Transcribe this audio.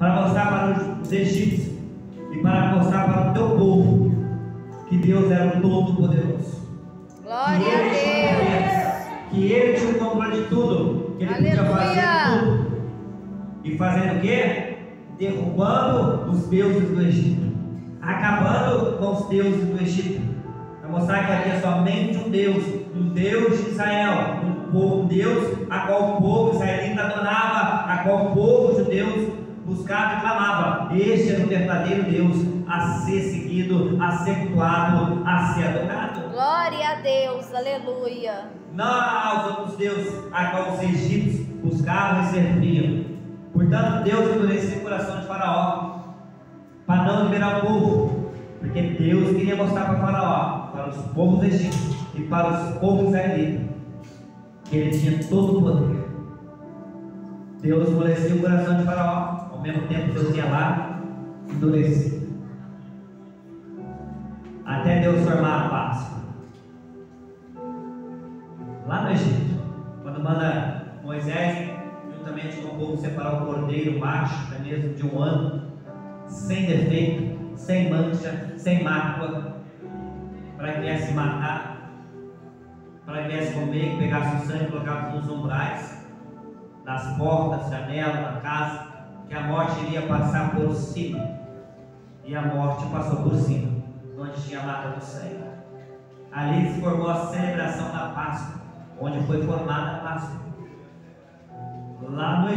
para mostrar para os egípcios e para mostrar para o teu povo que Deus era o Todo-Poderoso. Glória a Deus. Que ele tinha o controle de tudo. Que ele podia Aleluia. fazer tudo. E fazendo o quê? Derrubando os deuses do Egito. Acabando com os deuses do Egito. Para mostrar que havia somente um Deus, um Deus de Israel, um, povo, Deus a qual o povo israelita adorava, a qual o povo judeu buscava e clamava. Este era o verdadeiro Deus a ser seguido, a ser cultuado, a ser adorado. Glória a Deus. Aleluia. Não aos outros deuses a qual os egípcios buscavam e serviam. Portanto, Deus endureceu o coração de Faraó para não liberar o povo, porque Deus queria mostrar para Faraó, para os povos egípcios e para os povos israelitas, que ele tinha todo o poder. Deus endureceu o coração de Faraó, ao mesmo tempo Deus ia lá e. Até Deus formar a Páscoa. Lá no Egito, quando manda Moisés, juntamente com o povo, separar o cordeiro macho, até mesmo de um ano, sem defeito, sem mancha, sem mácula, para que viesse matar, para que viesse comer, pegasse o sangue e colocasse nos umbrais, das portas, janelas da casa, que a morte iria passar por cima. E a morte passou por cima, onde tinha a mata do sangue. Ali se formou a celebração da Páscoa, onde foi formada a Páscoa. Lá no